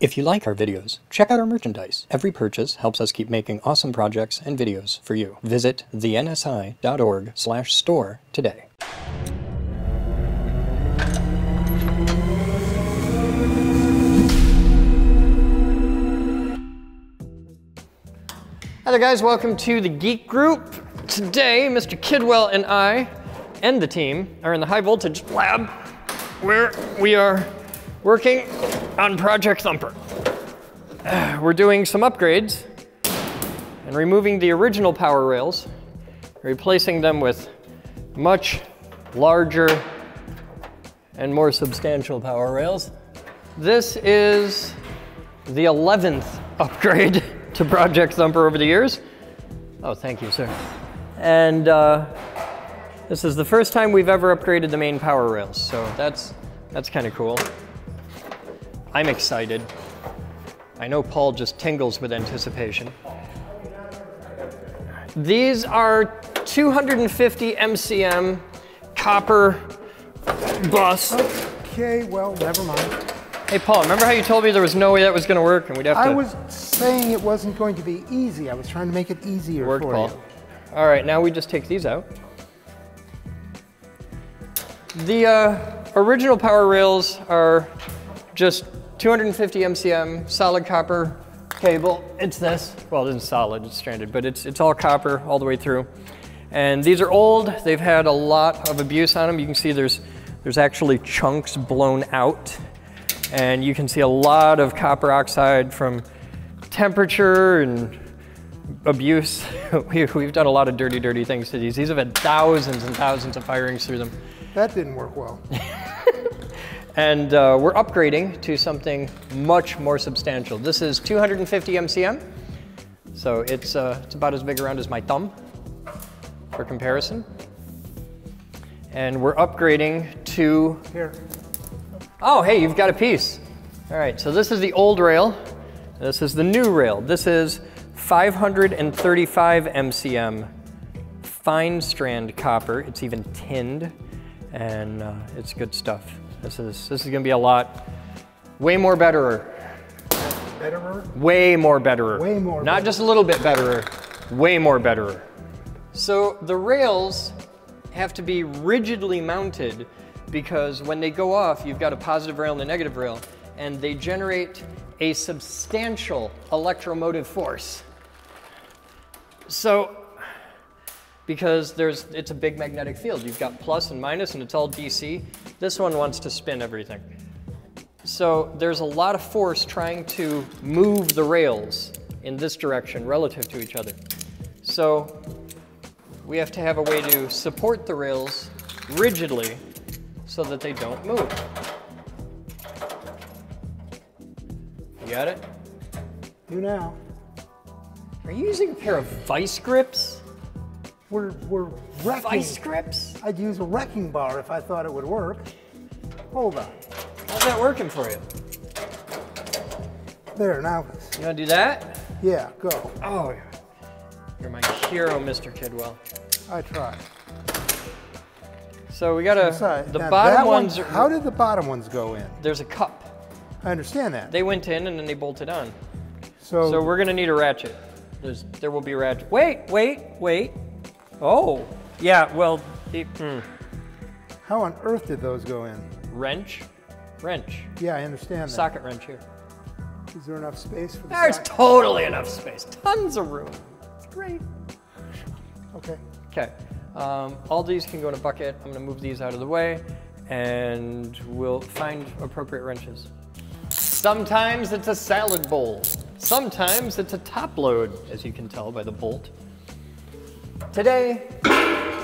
If you like our videos, check out our merchandise. Every purchase helps us keep making awesome projects and videos for you. Visit thensi.org slash store today. Hi there guys, welcome to the Geek Group. Today, Mr. Kidwell and I, and the team, are in the high voltage lab, where we are working on Project Thumper. We're doing some upgrades and removing the original power rails, replacing them with much larger and more substantial power rails. This is the 11th upgrade to Project Thumper over the years. Oh, thank you, sir. And uh, this is the first time we've ever upgraded the main power rails, so that's, that's kind of cool. I'm excited. I know Paul just tingles with anticipation. These are 250 MCM copper bus. Okay, well, never mind. Hey Paul, remember how you told me there was no way that was gonna work and we'd have to- I was saying it wasn't going to be easy. I was trying to make it easier Work, for Paul. you. All right, now we just take these out. The uh, original power rails are just 250 MCM solid copper cable. It's this. Well, it isn't solid, it's stranded, but it's, it's all copper all the way through. And these are old. They've had a lot of abuse on them. You can see there's, there's actually chunks blown out. And you can see a lot of copper oxide from temperature and abuse. we, we've done a lot of dirty, dirty things to these. These have had thousands and thousands of firings through them. That didn't work well. And uh, we're upgrading to something much more substantial. This is 250 MCM. So it's, uh, it's about as big around as my thumb for comparison. And we're upgrading to, Here. oh, hey, you've got a piece. All right, so this is the old rail. This is the new rail. This is 535 MCM fine strand copper. It's even tinned and uh, it's good stuff. This is, this is gonna be a lot, way more betterer, Betterer? way more betterer. Way more Not betterer. just a little bit betterer, way more betterer. So the rails have to be rigidly mounted because when they go off, you've got a positive rail and a negative rail, and they generate a substantial electromotive force. So, because there's, it's a big magnetic field. You've got plus and minus and it's all DC. This one wants to spin everything. So there's a lot of force trying to move the rails in this direction relative to each other. So we have to have a way to support the rails rigidly so that they don't move. You got it? You now. Are you using a pair of vice grips? We're, we're wrecking. Vice grips? I'd use a wrecking bar if I thought it would work. Hold on. How's that working for you? There, now. You wanna do that? Yeah, go. Oh, you're my hero, Mr. Kidwell. I try. So we got a, the now bottom ones. one- are, How did the bottom ones go in? there's a cup. I understand that. They went in and then they bolted on. so, So we're gonna need a ratchet. There's, there will be a ratchet. Wait, wait, wait. Oh, yeah, well, the, hmm. how on earth did those go in? wrench, wrench, Yeah, I understand that. socket wrench here. Is there enough space for the There's socket? totally enough space, tons of room. It's great. Okay. Okay, um, all these can go in a bucket. I'm gonna move these out of the way and we'll find appropriate wrenches. Sometimes it's a salad bowl. Sometimes it's a top load, as you can tell by the bolt. Today,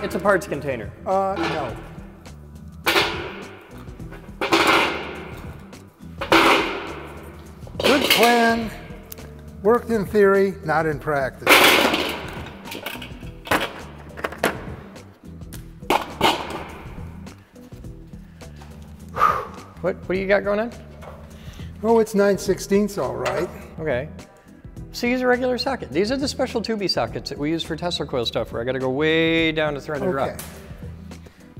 it's a parts container. Uh, no. Good plan. Worked in theory, not in practice. What, what do you got going on? Oh, it's 9 16ths, all right. Okay. So use a regular socket. These are the special tubey sockets that we use for Tesla coil stuff where I gotta go way down to thread and drop. Okay.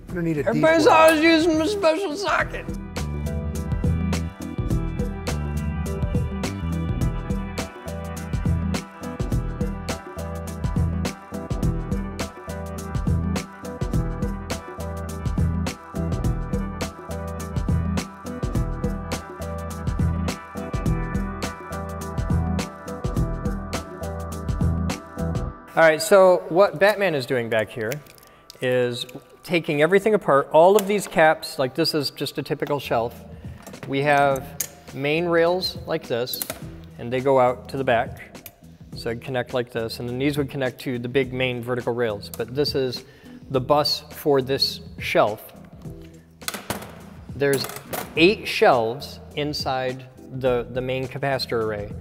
I'm gonna need a deep Everybody's always using the special sockets. All right, so what Batman is doing back here is taking everything apart. All of these caps, like this is just a typical shelf. We have main rails like this, and they go out to the back. So it'd connect like this, and then these would connect to the big main vertical rails. But this is the bus for this shelf. There's eight shelves inside the, the main capacitor array.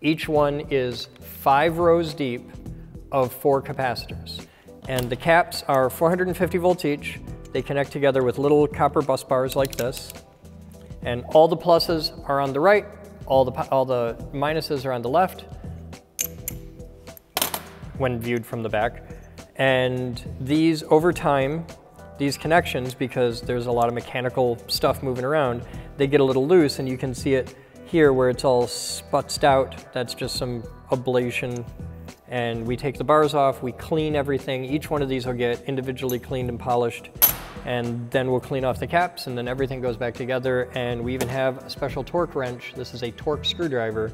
Each one is five rows deep of four capacitors. And the caps are 450 volts each. They connect together with little copper bus bars like this. And all the pluses are on the right, all the, all the minuses are on the left when viewed from the back. And these, over time, these connections, because there's a lot of mechanical stuff moving around, they get a little loose and you can see it here where it's all sputzed out. That's just some ablation. And we take the bars off, we clean everything. Each one of these will get individually cleaned and polished. And then we'll clean off the caps and then everything goes back together. And we even have a special torque wrench. This is a torque screwdriver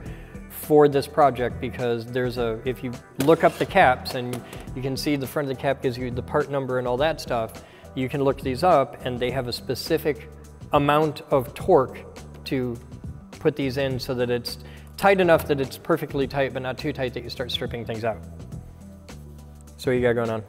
for this project because there's a, if you look up the caps and you can see the front of the cap gives you the part number and all that stuff, you can look these up and they have a specific amount of torque to put these in so that it's tight enough that it's perfectly tight but not too tight that you start stripping things out. So what you got going on?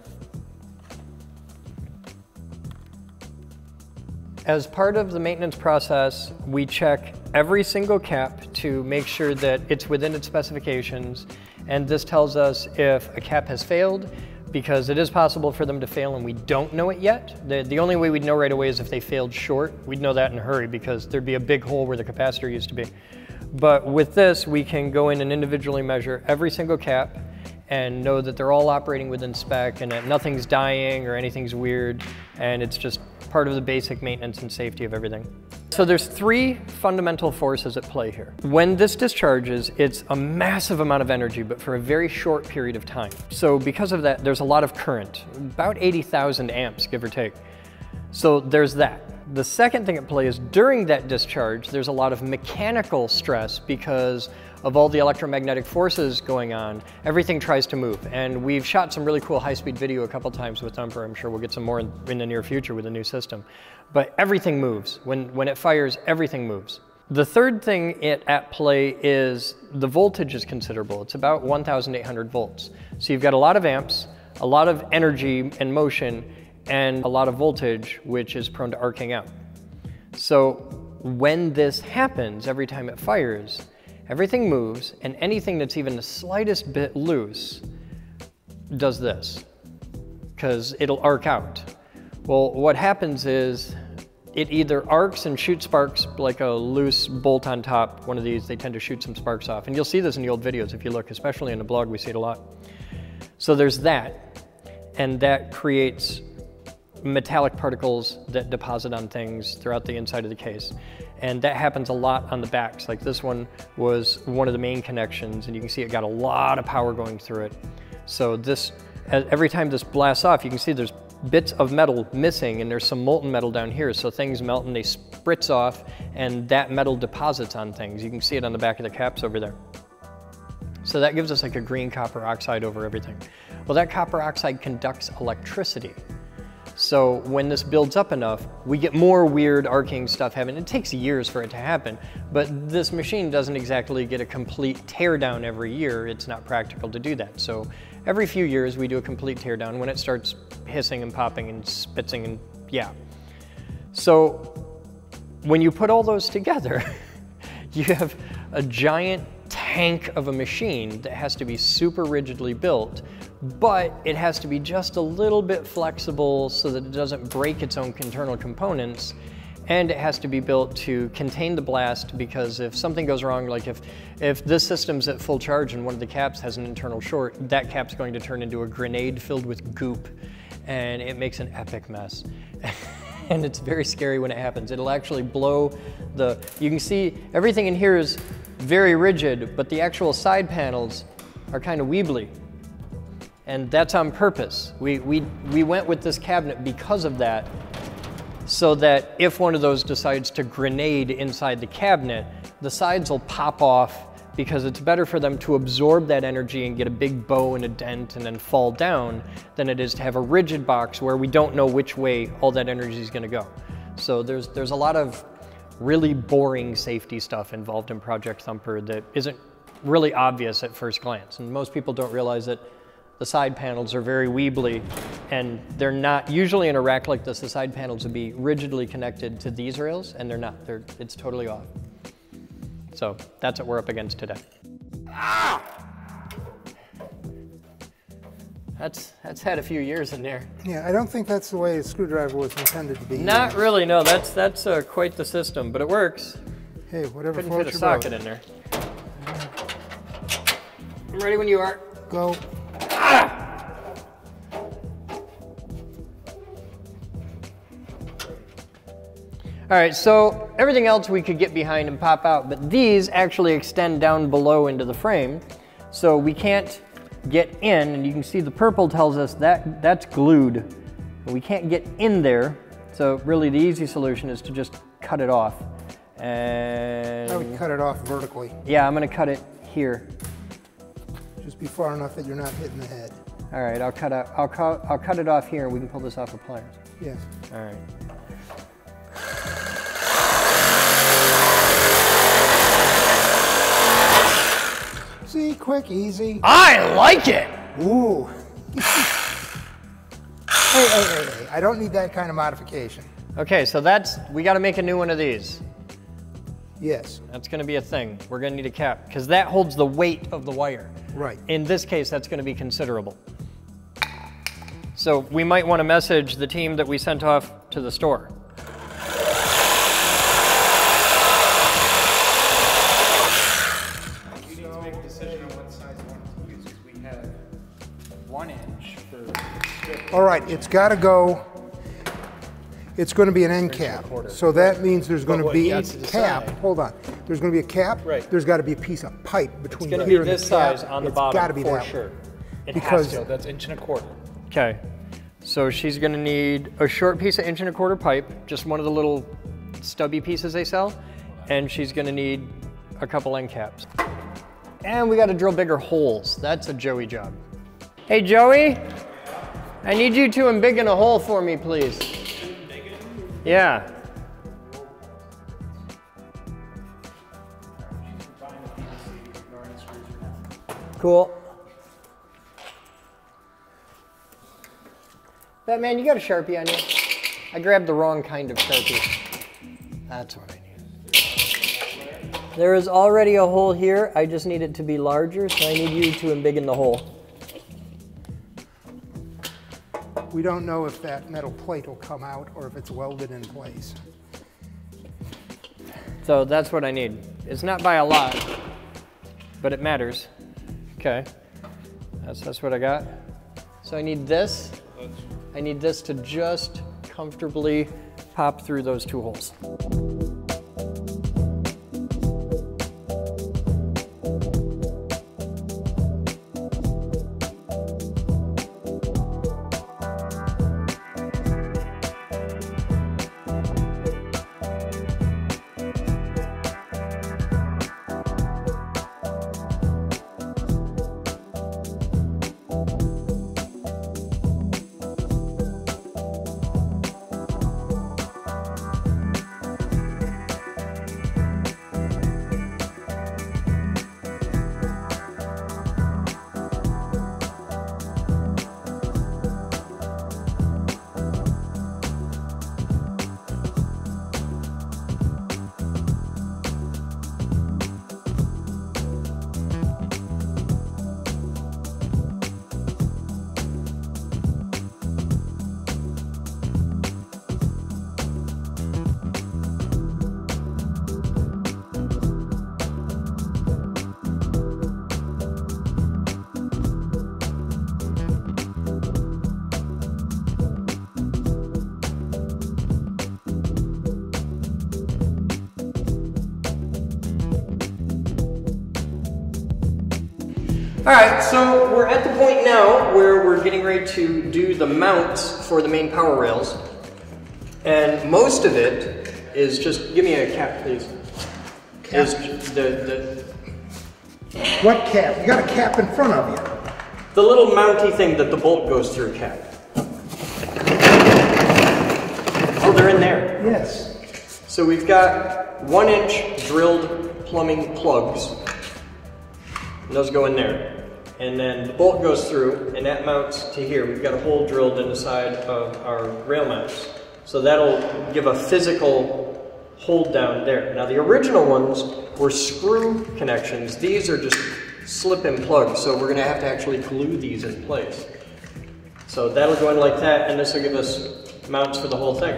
As part of the maintenance process, we check every single cap to make sure that it's within its specifications. And this tells us if a cap has failed, because it is possible for them to fail and we don't know it yet. The, the only way we'd know right away is if they failed short. We'd know that in a hurry because there'd be a big hole where the capacitor used to be. But with this, we can go in and individually measure every single cap and know that they're all operating within spec and that nothing's dying or anything's weird. And it's just part of the basic maintenance and safety of everything. So there's three fundamental forces at play here. When this discharges, it's a massive amount of energy, but for a very short period of time. So because of that, there's a lot of current, about 80,000 amps, give or take. So there's that. The second thing at play is during that discharge, there's a lot of mechanical stress because of all the electromagnetic forces going on, everything tries to move. And we've shot some really cool high-speed video a couple times with Thumper. I'm sure we'll get some more in, in the near future with the new system. But everything moves. When, when it fires, everything moves. The third thing it, at play is the voltage is considerable. It's about 1,800 volts. So you've got a lot of amps, a lot of energy and motion, and a lot of voltage, which is prone to arcing out. So when this happens, every time it fires, Everything moves, and anything that's even the slightest bit loose does this, because it'll arc out. Well, what happens is it either arcs and shoots sparks like a loose bolt on top. One of these, they tend to shoot some sparks off. And you'll see this in the old videos if you look, especially in the blog, we see it a lot. So there's that, and that creates metallic particles that deposit on things throughout the inside of the case. And that happens a lot on the backs. Like this one was one of the main connections and you can see it got a lot of power going through it. So this, every time this blasts off, you can see there's bits of metal missing and there's some molten metal down here. So things melt and they spritz off and that metal deposits on things. You can see it on the back of the caps over there. So that gives us like a green copper oxide over everything. Well, that copper oxide conducts electricity. So when this builds up enough, we get more weird arcing stuff happening. It takes years for it to happen, but this machine doesn't exactly get a complete teardown every year. It's not practical to do that. So every few years we do a complete teardown when it starts hissing and popping and spitzing and yeah. So when you put all those together, you have a giant tank of a machine that has to be super rigidly built but it has to be just a little bit flexible so that it doesn't break its own internal components and it has to be built to contain the blast because if something goes wrong, like if, if this system's at full charge and one of the caps has an internal short, that cap's going to turn into a grenade filled with goop and it makes an epic mess. and it's very scary when it happens. It'll actually blow the, you can see everything in here is very rigid, but the actual side panels are kind of weebly and that's on purpose. We, we, we went with this cabinet because of that, so that if one of those decides to grenade inside the cabinet, the sides will pop off because it's better for them to absorb that energy and get a big bow and a dent and then fall down than it is to have a rigid box where we don't know which way all that energy is going to go. So there's there's a lot of really boring safety stuff involved in Project Thumper that isn't really obvious at first glance. And most people don't realize that the side panels are very weebly and they're not, usually in a rack like this, the side panels would be rigidly connected to these rails and they're not, they're, it's totally off. So that's what we're up against today. Ah! That's, that's had a few years in there. Yeah, I don't think that's the way a screwdriver was intended to be. Not really, no, that's, that's uh, quite the system, but it works. Hey, whatever Couldn't fit a socket in there. I'm ready when you are. Go. Ah! All right, so everything else we could get behind and pop out, but these actually extend down below into the frame. So we can't get in, and you can see the purple tells us that that's glued. We can't get in there. So really the easy solution is to just cut it off. And I would cut it off vertically. yeah, I'm gonna cut it here. Just be far enough that you're not hitting the head. All right, I'll cut, out, I'll, cut, I'll cut it off here and we can pull this off with pliers. Yes. All right. See, quick, easy. I like it! Ooh. hey, hey, hey, hey. I don't need that kind of modification. Okay, so that's, we gotta make a new one of these. Yes, That's gonna be a thing. We're gonna need a cap, because that holds the weight of the wire. right. In this case, that's gonna be considerable. So we might wanna message the team that we sent off to the store. All right, it's got to go, it's going to be an end cap. So that means there's going to what be you a have to cap. decide- Hold on. There's going to be a cap. Right. There's got to be a piece of pipe between It's gonna here be and the this size cap. on the It's bottom, gotta be for that sure. It Because- has So to. that's inch and a quarter. Okay. So she's gonna need a short piece of inch and a quarter pipe, just one of the little stubby pieces they sell, and she's gonna need a couple end caps. And we gotta drill bigger holes. That's a Joey job. Hey Joey, I need you to embiggen a hole for me, please. Yeah. Cool. Batman, you got a Sharpie on you? I grabbed the wrong kind of Sharpie. That's what I need. There is already a hole here. I just need it to be larger, so I need you to embiggen the hole. We don't know if that metal plate will come out or if it's welded in place. So that's what I need. It's not by a lot, but it matters. Okay. That's, that's what I got. So I need this. I need this to just comfortably pop through those two holes. All right, so we're at the point now where we're getting ready to do the mounts for the main power rails. And most of it is just, give me a cap, please. Is the, the, What cap? You got a cap in front of you. The little mounty thing that the bolt goes through, Cap. Oh, they're in there. Yes. So we've got one inch drilled plumbing plugs. And those go in there. And then the bolt goes through and that mounts to here. We've got a hole drilled in the side of our rail mounts. So that'll give a physical hold down there. Now the original ones were screw connections. These are just slip and plugs. So we're gonna have to actually glue these in place. So that'll go in like that, and this will give us mounts for the whole thing.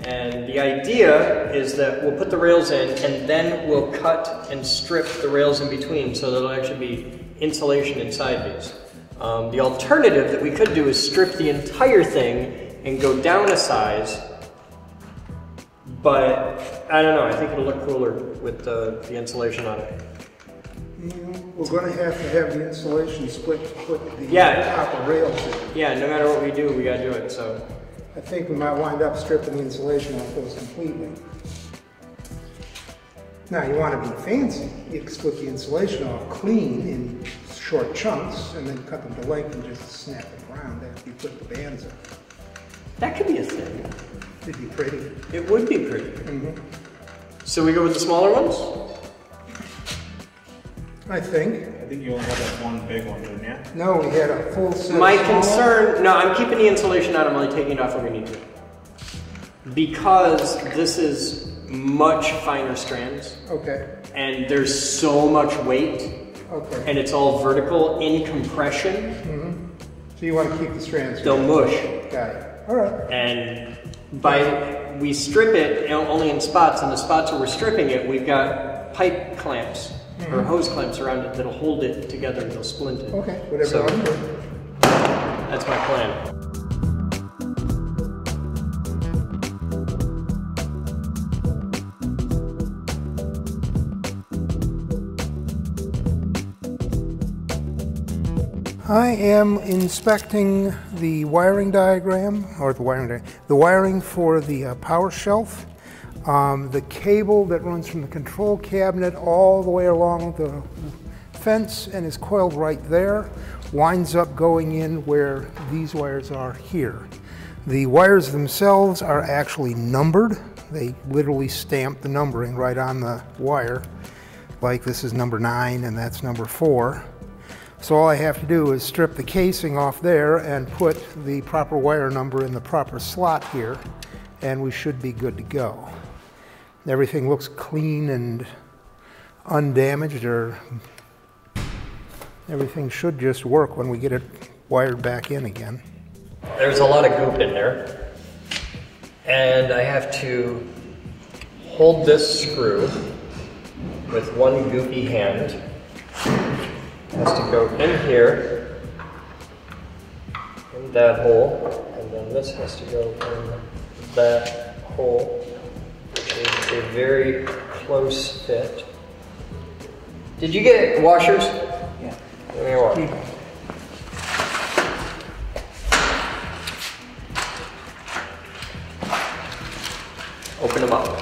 And the idea is that we'll put the rails in, and then we'll cut and strip the rails in between, so that'll actually be insulation inside these. Um, the alternative that we could do is strip the entire thing and go down a size, but I don't know, I think it'll look cooler with the, the insulation on it. We're gonna have to have the insulation split, put the Yeah. copper rails in. Yeah, no matter what we do, we gotta do it, so. I think we might wind up stripping the insulation off those completely. Now, you wanna be fancy, you can split the insulation off clean in short chunks and then cut them to length and just snap it around after you put the bands in. That could be a thing. It'd be pretty. It would be pretty. Mm-hmm. So we go with the smaller ones? I think. I think you only have that one big one, didn't you? No, we had a full set. of My small- concern, no, I'm keeping the insulation out, I'm only taking it off when we need to. Because this is much finer strands, Okay, and there's so much weight, okay. and it's all vertical in compression, mm-hmm. So you wanna keep the strands? they'll mush. Got it. All right. And by, we strip it only in spots, and the spots where we're stripping it, we've got pipe clamps, or mm-hmm. hose clamps around it that'll hold it together and they'll splint it. Okay, whatever So- want to. That's my plan. I am inspecting the wiring diagram, or the wiring, the wiring for the uh, power shelf. Um, the cable that runs from the control cabinet all the way along the fence and is coiled right there winds up going in where these wires are here. The wires themselves are actually numbered. They literally stamp the numbering right on the wire. Like this is number nine and that's number four. So all I have to do is strip the casing off there and put the proper wire number in the proper slot here, and we should be good to go. Everything looks clean and undamaged, or everything should just work when we get it wired back in again. There's a lot of goop in there. And I have to hold this screw with one goopy hand. Has to go in here, in that hole, and then this has to go in that hole, which is a very close fit. Did you get washers? Yeah. Give me a washer. Open them up.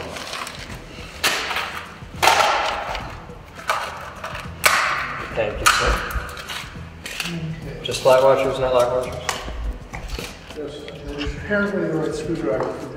Thank you, sir. Flat washers, not lock washers? There's uh, apparently the right screwdriver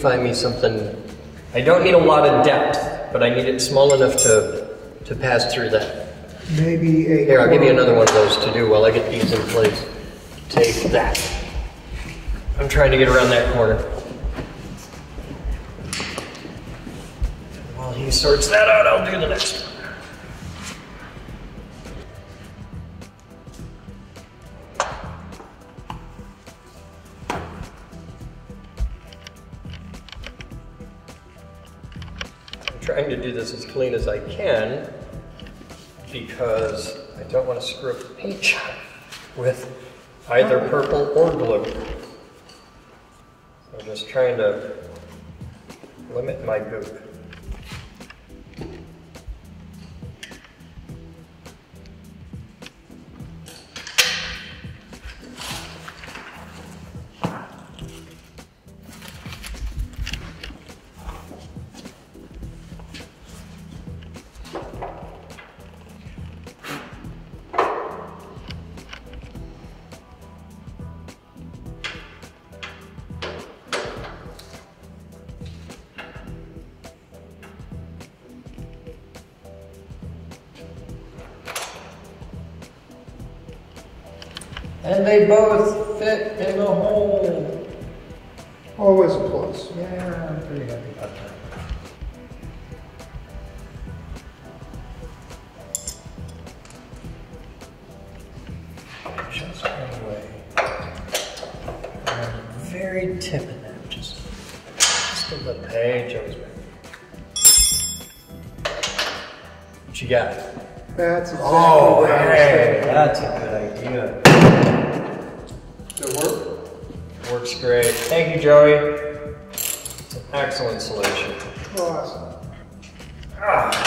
find me something. I don't need a lot of depth, but I need it small enough to, to pass through that. Maybe a. Here, I'll give you another one of those to do while I get these in place. Take that. I'm trying to get around that corner. While he sorts that out, I'll do the next one. Trying to do this as clean as I can because I don't want to screw up the paint job with either purple or blue. I'm just trying to limit my goop. Both fit in the hole. Always a plus. Yeah, I'm pretty happy about that. Just anyway. I'm very tip in that. Just, just a little. Hey, Joey's back. What you got? That's exactly Oh, I was hey, that's a good idea. Does it work? Works great. Thank you, Joey. It's an excellent solution. Awesome. Bottom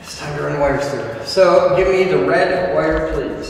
It's time to run wires through. So give me the red wire, please.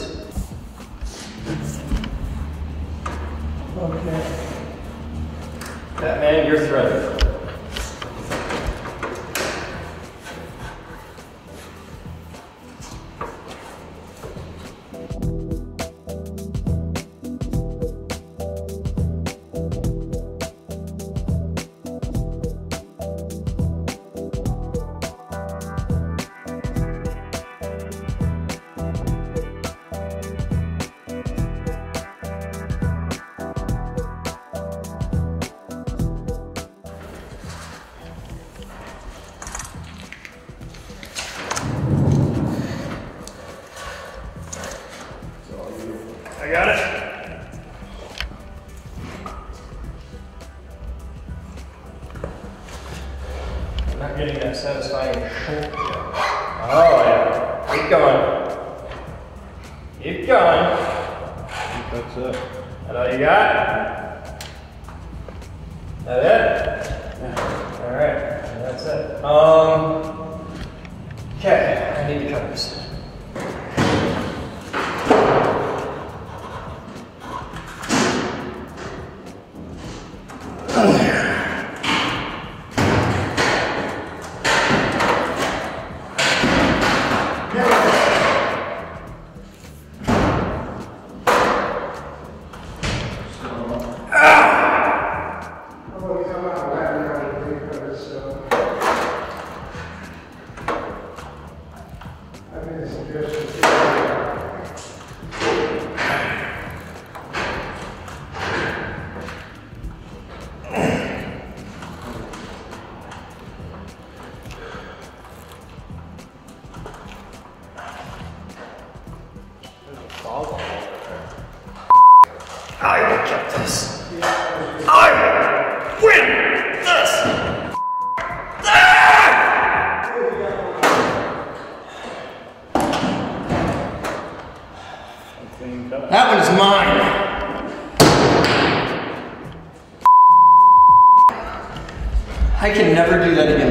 Never do that again,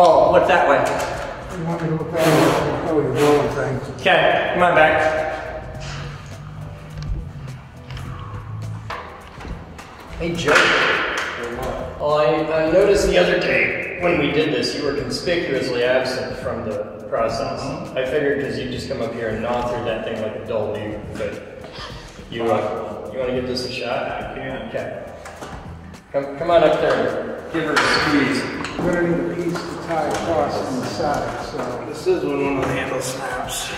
Paul, look that way. you want me to look at it? Oh, you're rolling things. Okay, come on back. Hey, Joe. Well, I, I noticed the other day when we did this, you were conspicuously absent from the process. I figured because you'd just come up here and gnaw through that thing like a dull dude, but you, uh, you want to give this a shot? I can. Okay. Come, come on up there give her a squeeze. We're gonna need a piece to tie across on the side, so. This is when one of the handles snaps.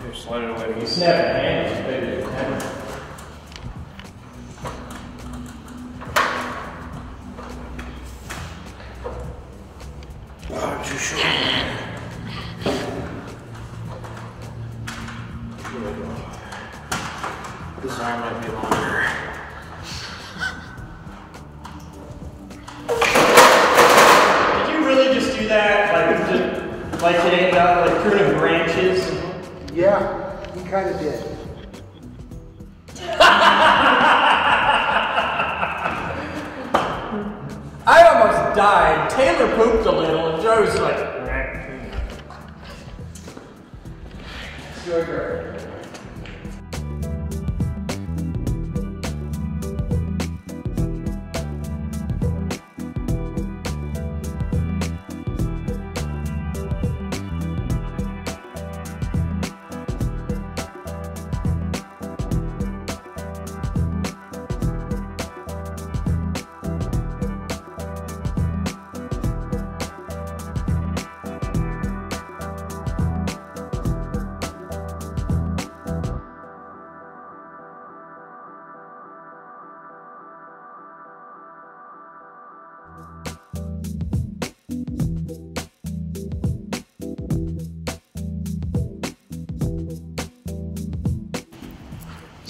Here, slide it away. You snap a hand,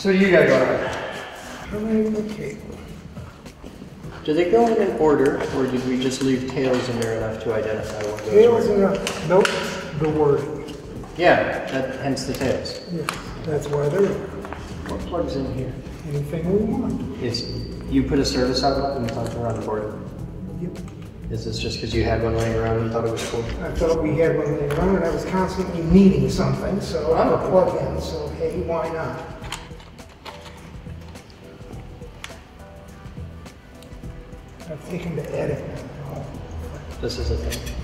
So you got going. Okay. Do they go in an order, or did we just leave tails in there enough to identify what those Tails were? and, a- nope, the word. Yeah, that, hence the tails. Yeah, that's why they're there. What plugs in here? anything we want. Is, you put a service outlet and thought around the board? Yep. Is this just because you had one laying around and thought it was cool? I thought we had one laying around and I was constantly needing something, so Oh. a plug-in, so hey, why not? I've taken to. This is a thing.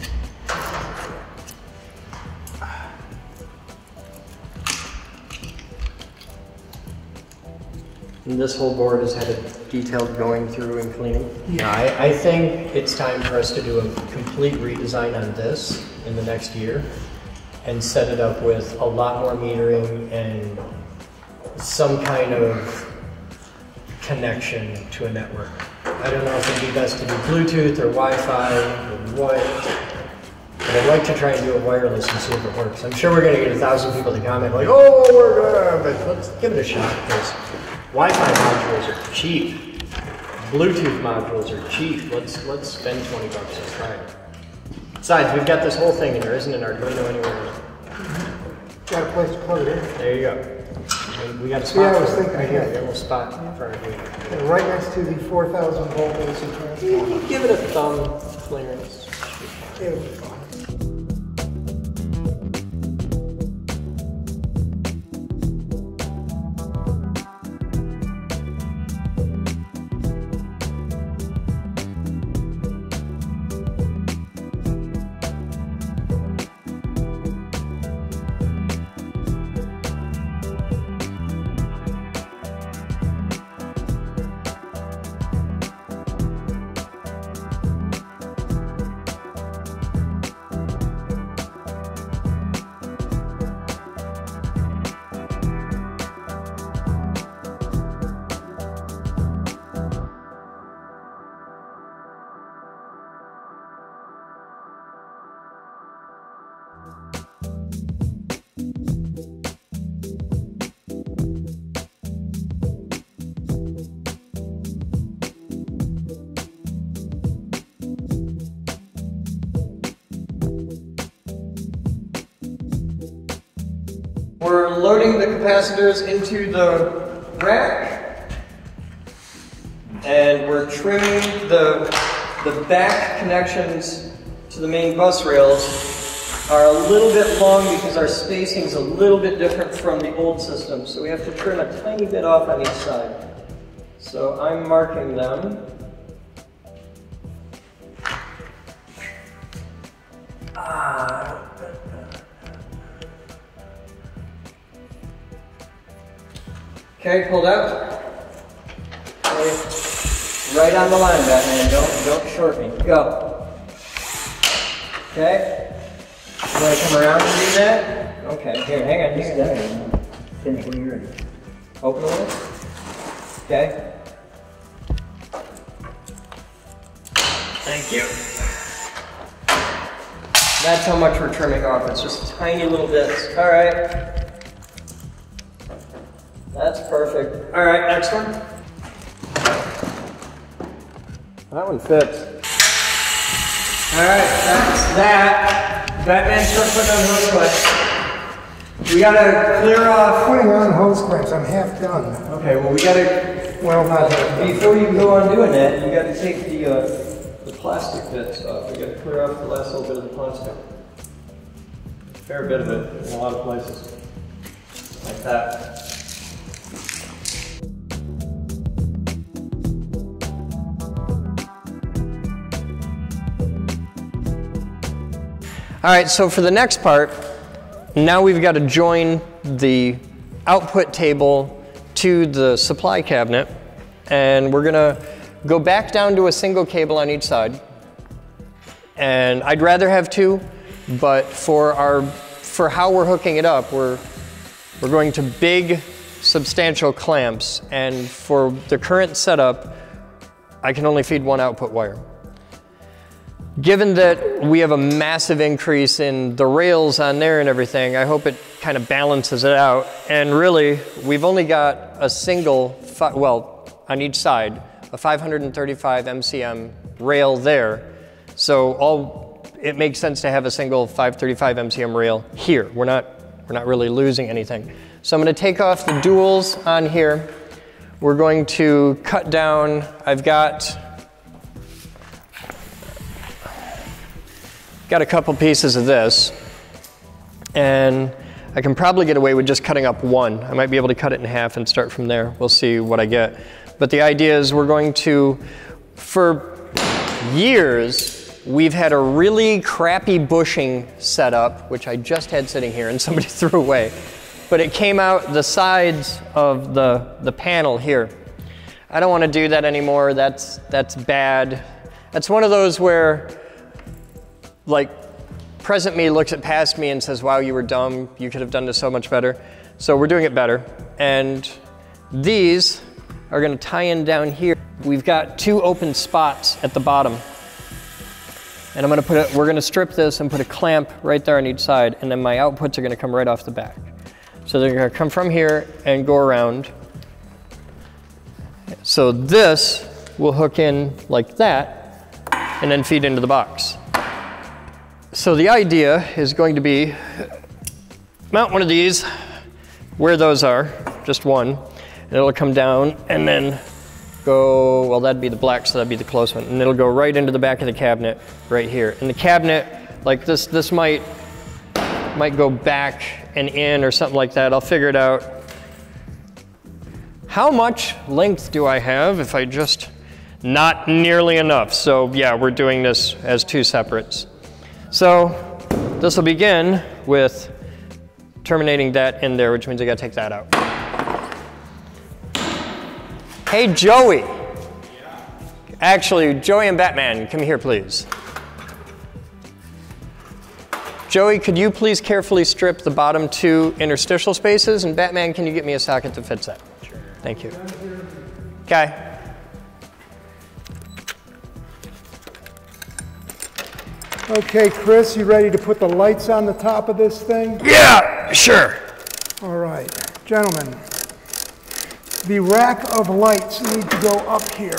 And this whole board has had a detailed going through and cleaning. Yeah, I, I think it's time for us to do a complete redesign on this in the next year and set it up with a lot more metering and some kind of connection to a network. I don't know if it'd be best to do Bluetooth or Wi-Fi or what. But I'd like to try and do it wireless and see if it works. I'm sure we're gonna get a thousand people to comment like, oh, we're gonna, but let's give it a shot because Wi-Fi modules are cheap. Bluetooth modules are cheap. Let's let's spend 20 bucks and try it. Besides, we've got this whole thing and there isn't an Arduino anywhere. Got a place to plug it in. There you go. We got a Yeah, I spot was for it thinking right here. ahead. We got a little spot in for Arduino. And Right next to the 4,000 volt AC transformer. Give it a thumb clearance. Capacitors into the rack. And we're trimming the, the back connections to the main bus rails are a little bit long because our spacing is a little bit different from the old system. So we have to trim a tiny bit off on each side. So I'm marking them. Okay, pulled out. Okay. Right on the line, Batman. Don't don't short me. Go. Okay. You want to come around and do that? Okay. Here, hang on. Just that. Finish when you're ready. Open with it. Okay. Thank you. That's how much we're trimming off. It's just tiny little bits. All right. That's perfect. All right, next one. That one fits. All right, that's that. Batman start putting on hose clamps. We gotta clear off. Putting on hose clamps, I'm half done. Okay, well we gotta Well, not half. Before you go on doing that, you gotta take the, uh, the plastic bits off. You gotta clear off the last little bit of the plastic. Fair bit of it in a lot of places. Like that. All right, so for the next part, now we've got to join the output table to the supply cabinet, and we're gonna go back down to a single cable on each side. And I'd rather have two, but for our for how we're hooking it up, we're we're going to big substantial clamps, and for the current setup, I can only feed one output wire. Given that we have a massive increase in the rails on there and everything, I hope it kind of balances it out. And really, we've only got a single, well, on each side, a 535 MCM rail there. So all, it makes sense to have a single 535 MCM rail here. We're not, we're not really losing anything. So I'm gonna take off the duals on here. We're going to cut down, I've got got a couple pieces of this, and I can probably get away with just cutting up one. I might be able to cut it in half and start from there. We'll see what I get. But the idea is we're going to, for years, we've had a really crappy bushing setup, which I just had sitting here and somebody threw away. But it came out the sides of the, the panel here. I don't want to do that anymore. That's, that's bad. That's one of those where like present me looks at past me and says, wow, you were dumb. You could have done this so much better. So we're doing it better. And these are gonna tie in down here. We've got two open spots at the bottom. And I'm gonna put it, we're gonna strip this and put a clamp right there on each side. And then my outputs are gonna come right off the back. So they're gonna come from here and go around. So this will hook in like that and then feed into the box. So the idea is going to be mount one of these where those are, just one, and it'll come down and then go, well that'd be the black, so that'd be the close one, and it'll go right into the back of the cabinet right here. And the cabinet, like this, this might, might go back and in or something like that. I'll figure it out. How much length do I have if I just, not nearly enough. So yeah, we're doing this as two separates. So this will begin with terminating that in there, which means I gotta take that out. Hey, Joey. Actually, Joey and Batman, come here, please. Joey, could you please carefully strip the bottom two interstitial spaces? And Batman, can you get me a socket that fits that? Sure. Thank you. Okay. Okay, Chris, you ready to put the lights on the top of this thing? Yeah, sure. All right, gentlemen, the rack of lights need to go up here.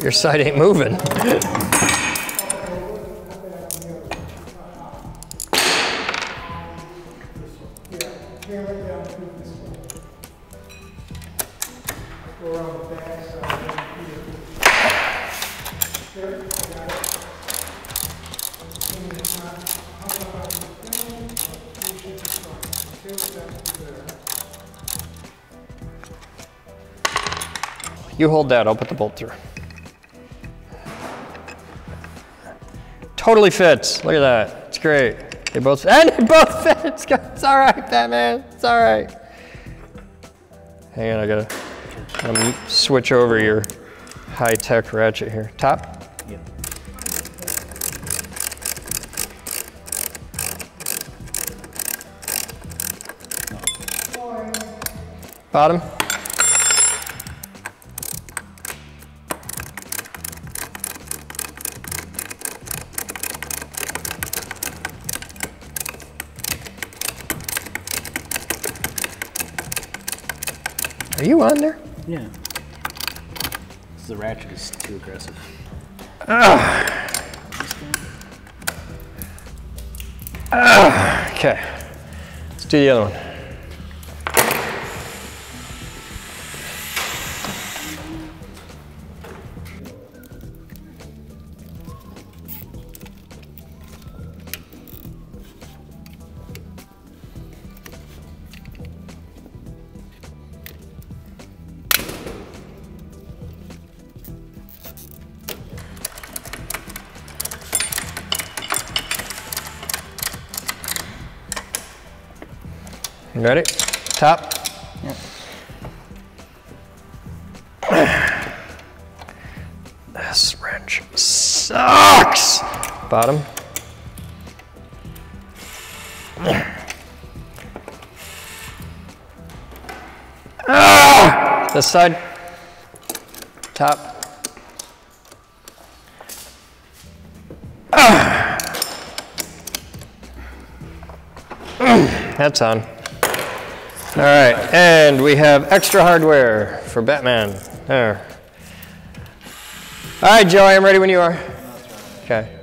Your side ain't moving. You hold that, I'll put the bolt through. Totally fits. Look at that. It's great. They both and they both fit. It's, all right, Batman. It's all right. Hang on, I gotta switch over your high-tech ratchet here. Top. Bottom. Are you on there? Yeah. The ratchet is too aggressive. Ah. Ah. Okay. Let's do the other one. Bottom. Ah! This side. Top. Ah! That's on. All right, and we have extra hardware for Batman. There. All right, Joe, I am ready when you are. Okay.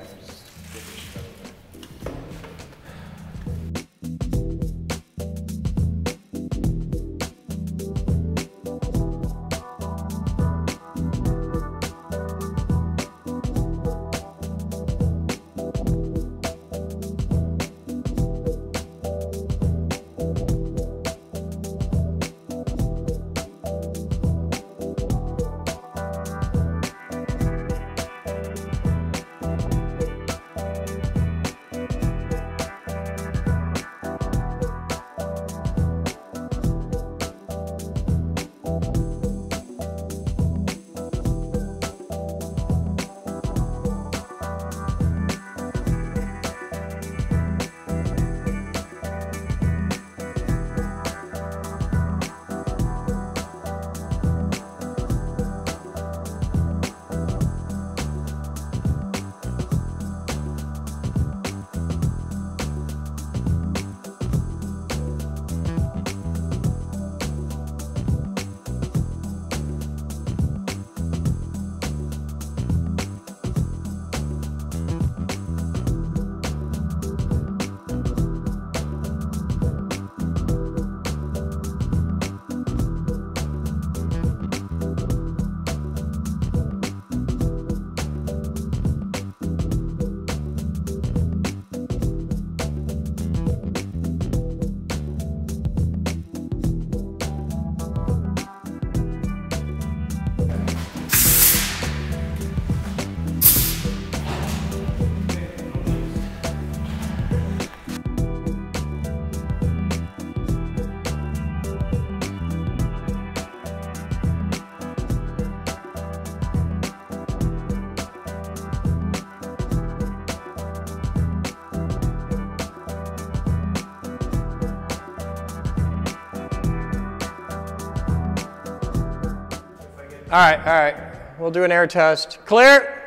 All right, all right. We'll do an air test. Clear?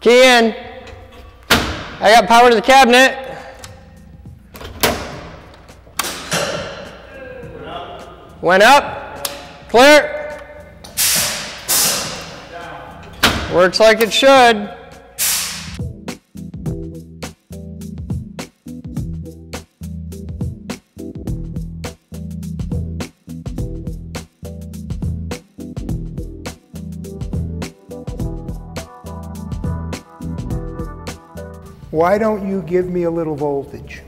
Key in. I got power to the cabinet. Went up. Clear. Works like it should. Why don't you give me a little voltage?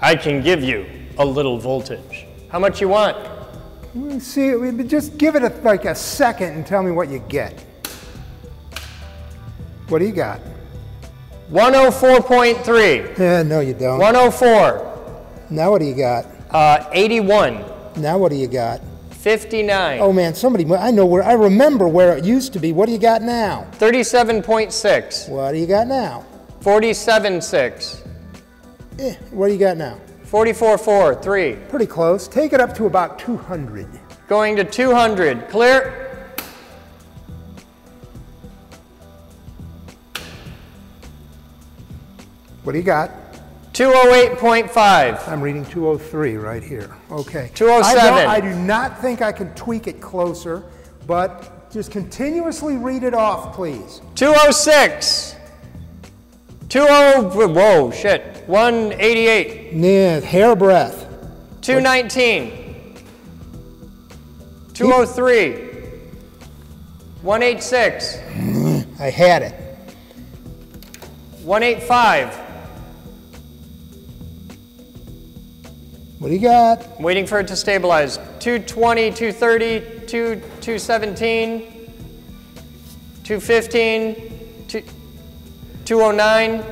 I can give you a little voltage. How much you want? See, just give it a, like a second and tell me what you get. What do you got? 104.3, Yeah, no, you don't. 104, Now what do you got? uh, 81, Now what do you got? 59, Oh man, somebody, I know where, I remember where it used to be. What do you got now? 37.6, What do you got now? 47.6, Eh, what do you got now? 44.4, 3. Pretty close. Take it up to about 200. Going to 200. Clear. What do you got? 208.5. I'm reading 203 right here. Okay. 207. I, I do not think I can tweak it closer, but just continuously read it off, please. 206. 20. Whoa, shit. 188. Yeah, hair breadth. 219. 203. 186. I had it. 185. What do you got? I'm Waiting for it to stabilize. 220, 230, 2, 217, 215, 2, 209.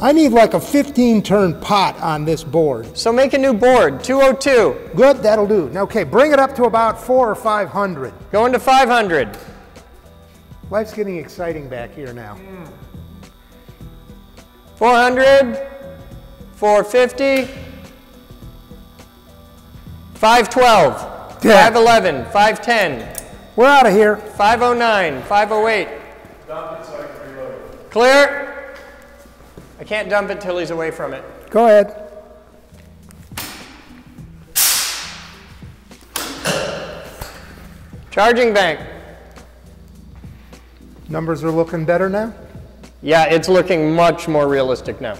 I need like a 15 turn pot on this board. So make a new board. 202. Good, that'll do. Okay, bring it up to about four or 500. Going to 500. Life's getting exciting back here now. 400. 450. 512. Yeah. 511. 510. We're out of here. 509. 508. Clear? I can't dump it till he's away from it. Go ahead. Charging bank. Numbers are looking better now. Yeah, it's looking much more realistic now.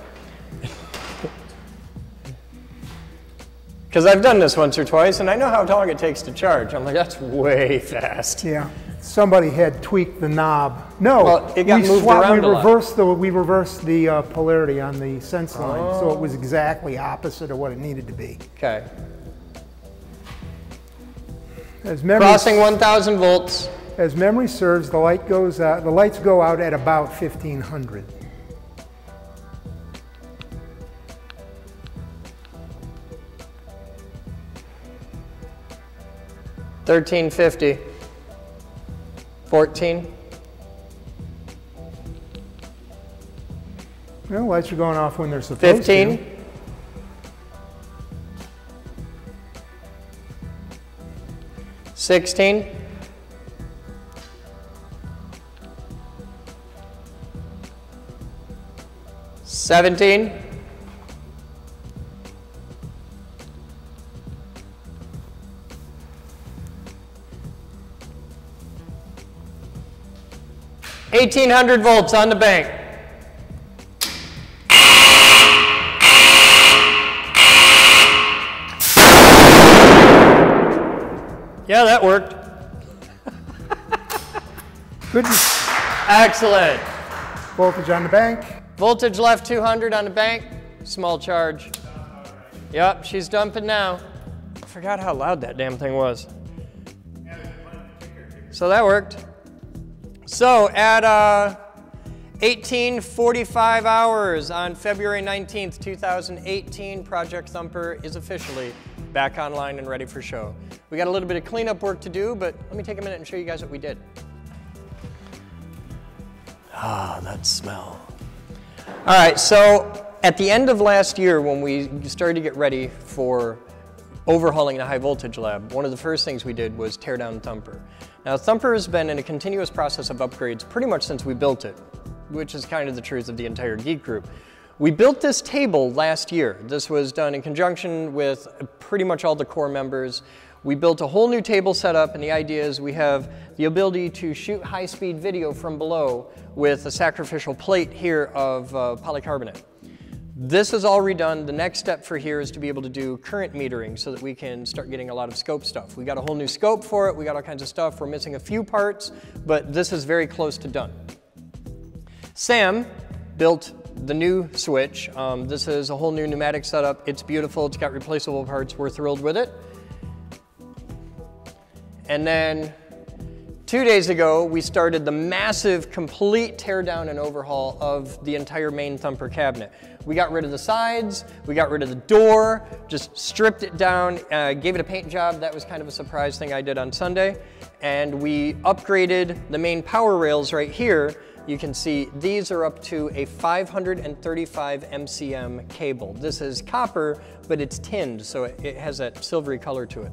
Because I've done this once or twice, and I know how long it takes to charge. I'm like, that's way fast. Yeah. Somebody had tweaked the knob. No, Well, it got we moved swapped- around we reversed the we reversed the uh, polarity on the sense line, so it was exactly opposite of what it needed to be. Okay. As memory, Crossing 1,000 volts. as memory serves, the light goes out. The lights go out at about 1500. Thirteen fifty. Fourteen. Well, lights are going off when they're supposed to. Fifteen. Sixteen. Seventeen. Eighteen hundred volts on the bank. Yeah, that worked. Good Excellent. voltage on the bank. Voltage left 200 on the bank. Small charge. Yep, she's dumping now. I forgot how loud that damn thing was. So that worked. So at uh, 1845 hours on February 19th, 2018, Project Thumper is officially back online and ready for show. We got a little bit of cleanup work to do, but let me take a minute and show you guys what we did. Ah, that smell. All right, so at the end of last year, when we started to get ready for overhauling the high voltage lab, one of the first things we did was tear down Thumper. Now, Thumper has been in a continuous process of upgrades pretty much since we built it, which is kind of the truth of the entire Geek Group. We built this table last year. This was done in conjunction with pretty much all the core members. We built a whole new table setup, and the idea is we have the ability to shoot high-speed video from below with a sacrificial plate here of uh, polycarbonate. This is all redone. The next step for here is to be able to do current metering so that we can start getting a lot of scope stuff. We got a whole new scope for it. We got all kinds of stuff. We're missing a few parts, but this is very close to done. Sam built the new switch. Um, this is a whole new pneumatic setup. It's beautiful. It's got replaceable parts. We're thrilled with it. And then two days ago, we started the massive complete teardown and overhaul of the entire main thumper cabinet. We got rid of the sides, we got rid of the door, just stripped it down, uh, gave it a paint job. That was kind of a surprise thing I did on Sunday. And we upgraded the main power rails right here. You can see these are up to a 535 MCM cable. This is copper, but it's tinned, so it, it has that silvery color to it.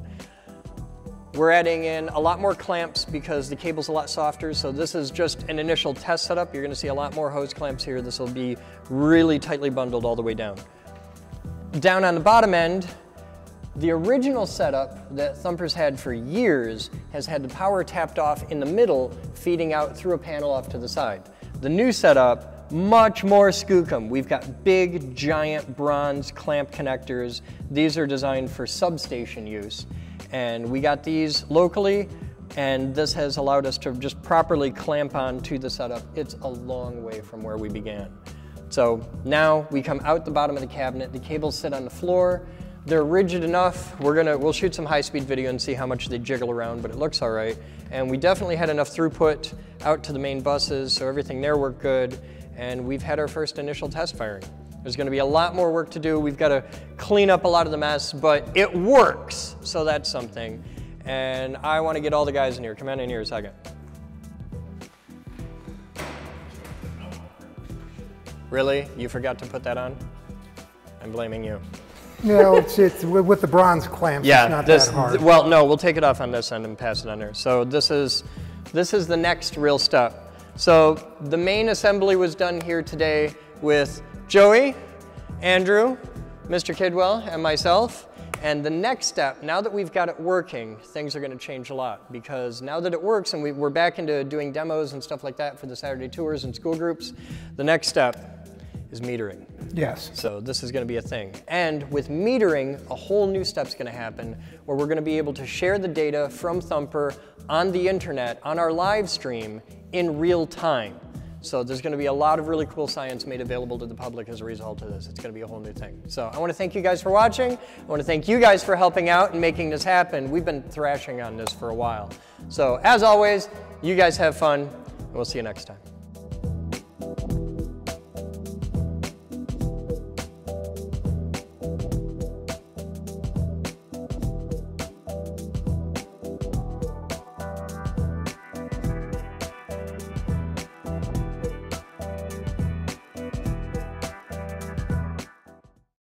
We're adding in a lot more clamps because the cable's a lot softer. So this is just an initial test setup. You're gonna see a lot more hose clamps here. This will be really tightly bundled all the way down. Down on the bottom end, the original setup that Thumpers had for years has had the power tapped off in the middle, feeding out through a panel off to the side. The new setup, much more skookum. We've got big, giant bronze clamp connectors. These are designed for substation use. And we got these locally, and this has allowed us to just properly clamp on to the setup. It's a long way from where we began. So now we come out the bottom of the cabinet, the cables sit on the floor, they're rigid enough. We're gonna, we'll shoot some high-speed video and see how much they jiggle around, but it looks all right. And we definitely had enough throughput out to the main buses, so everything there worked good. And we've had our first initial test firing. There's gonna be a lot more work to do. We've gotta clean up a lot of the mess, but it works, so that's something. And I wanna get all the guys in here. Come on in here a second. Really? You forgot to put that on? I'm blaming you. No, it's, it's with the bronze clamps, Yeah, it's not this, that hard. well, no, we'll take it off on this end and pass it under. So this is, this is the next real step. So the main assembly was done here today with Joey, Andrew, Mr. Kidwell, and myself. And the next step, now that we've got it working, things are gonna change a lot because now that it works and we, we're back into doing demos and stuff like that for the Saturday tours and school groups, the next step is metering. Yes. So this is gonna be a thing. And with metering, a whole new step's gonna happen where we're gonna be able to share the data from Thumper on the internet, on our live stream, in real time. So there's gonna be a lot of really cool science made available to the public as a result of this. It's gonna be a whole new thing. So I wanna thank you guys for watching. I wanna thank you guys for helping out and making this happen. We've been thrashing on this for a while. So as always, you guys have fun, and we'll see you next time.